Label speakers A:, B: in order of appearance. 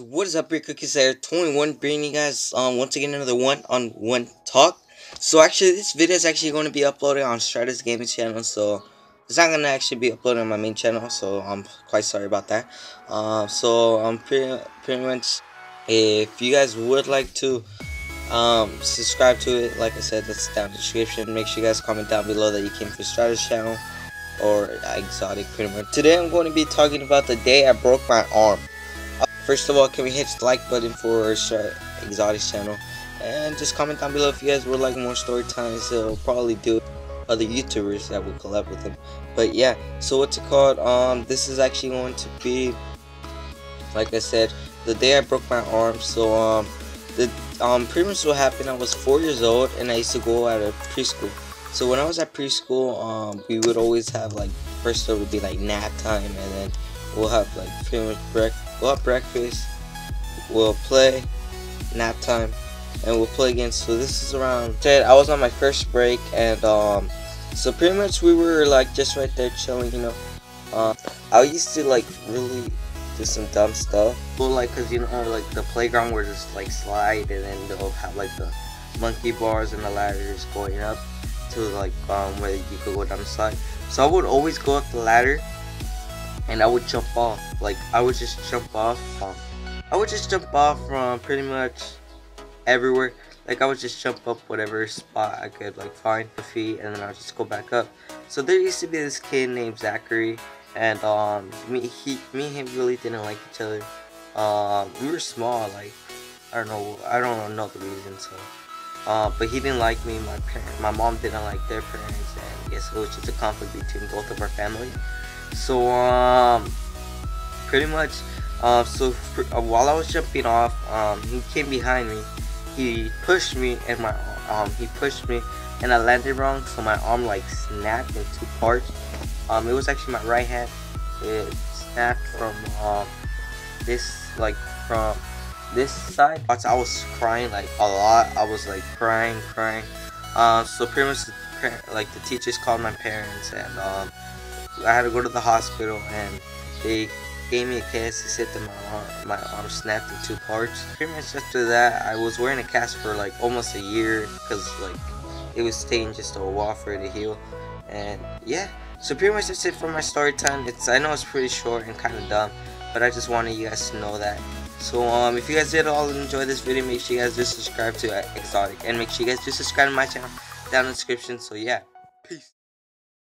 A: what is up, your Cookie Slayer? 21 bringing you guys um once again another one on one talk. So actually this video is actually going to be uploaded on Stratus Gaming channel, so it's not gonna actually be uploaded on my main channel, so I'm quite sorry about that. Um so um pretty pretty much if you guys would like to um subscribe to it, like I said, that's down in the description. Make sure you guys comment down below that you came from Stratus channel or exotic pretty much. Today I'm going to be talking about the day I broke my arm. First of all, can we hit the like button for Exotic's channel? And just comment down below if you guys would like more story times. I'll probably do other YouTubers that will collab with him. But yeah, so what's it called? Um, this is actually going to be, like I said, the day I broke my arm. So um, the um, pretty much what happened. I was four years old and I used to go at a preschool. So when I was at preschool, um, we would always have like first it would be like nap time, and then we'll have like pretty much breakfast we'll have breakfast, we'll play, nap time, and we'll play again. So this is around, I was on my first break, and um, so pretty much we were like just right there chilling, you know. Uh, I used to like really do some dumb stuff. Well, like, cause you know, like the playground where just like slide, and then they'll have like the monkey bars and the ladders going up to like um where you could go down the slide. So I would always go up the ladder and I would jump off. Like I would just jump off. Um, I would just jump off from pretty much everywhere. Like I would just jump up whatever spot I could like find the feet, and then I'll just go back up. So there used to be this kid named Zachary, and um, me he me and him really didn't like each other. Um, we were small, like I don't know, I don't know the reason. So, uh, but he didn't like me. My parent, my mom didn't like their parents, and I guess it was just a conflict between both of our family. So um, pretty much, uh, so uh, while I was jumping off, um, he came behind me. He pushed me, and my um, he pushed me, and I landed wrong, so my arm like snapped in two parts. Um, it was actually my right hand. It snapped from um, this like from this side. I was crying like a lot. I was like crying, crying. Uh, so pretty much, like the teachers called my parents and um, I had to go to the hospital and they gave me a cast. That my arm, my arm snapped in two parts. Pretty much after that, I was wearing a cast for like almost a year because like it was taking just a while for it to heal. And yeah, so pretty much that's it for my story time. It's I know it's pretty short and kind of dumb, but I just wanted you guys to know that. So um, if you guys did all enjoy this video, make sure you guys do subscribe to Exotic and make sure you guys do subscribe to my channel down in the description. So yeah, peace.